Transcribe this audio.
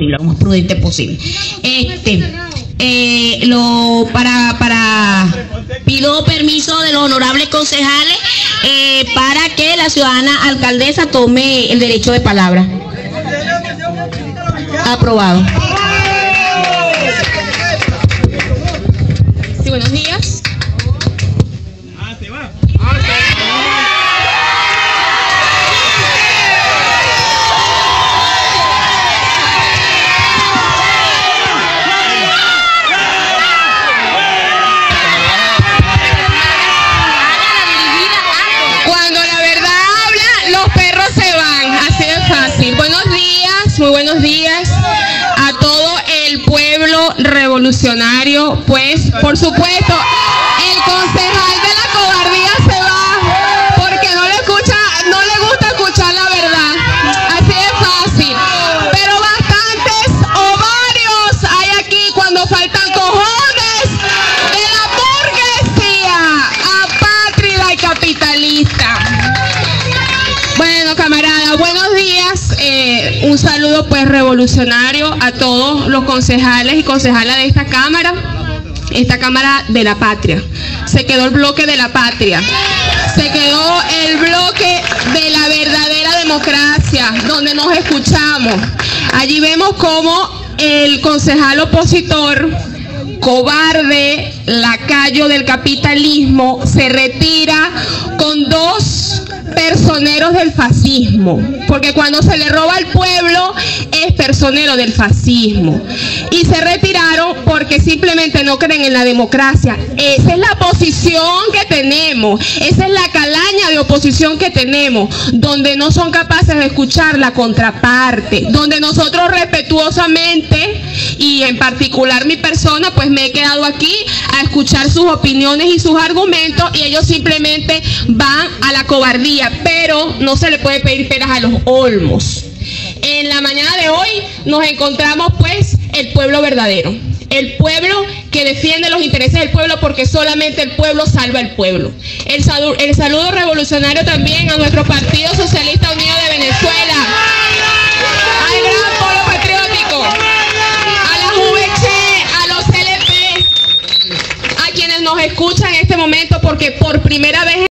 lo más prudente posible. Este, eh, lo para para pido permiso de los honorables concejales eh, para que la ciudadana alcaldesa tome el derecho de palabra. Aprobado. Sí, buenos días. Buenos días a todo el pueblo revolucionario. Pues, por supuesto, un saludo pues revolucionario a todos los concejales y concejalas de esta Cámara, esta Cámara de la Patria. Se quedó el bloque de la patria. Se quedó el bloque de la verdadera democracia, donde nos escuchamos. Allí vemos cómo el concejal opositor cobarde, lacayo del capitalismo, se retira con dos personeros del fascismo, porque cuando se le roba al pueblo es personero del fascismo. Y se retiraron porque simplemente no creen en la democracia. Esa es la posición que tenemos, esa es la calaña de oposición que tenemos, donde no son capaces de escuchar la contraparte, donde nosotros respetuosamente y en particular mi persona, pues me he quedado aquí a escuchar sus opiniones y sus argumentos y ellos simplemente van a cobardía, pero no se le puede pedir peras a los olmos. En la mañana de hoy nos encontramos pues el pueblo verdadero, el pueblo que defiende los intereses del pueblo porque solamente el pueblo salva al pueblo. El saludo, el saludo revolucionario también a nuestro Partido Socialista Unido de Venezuela, al gran polo patriótico, a la VC, a los LP, a quienes nos escuchan en este momento porque por primera vez